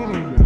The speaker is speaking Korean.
쭈루룩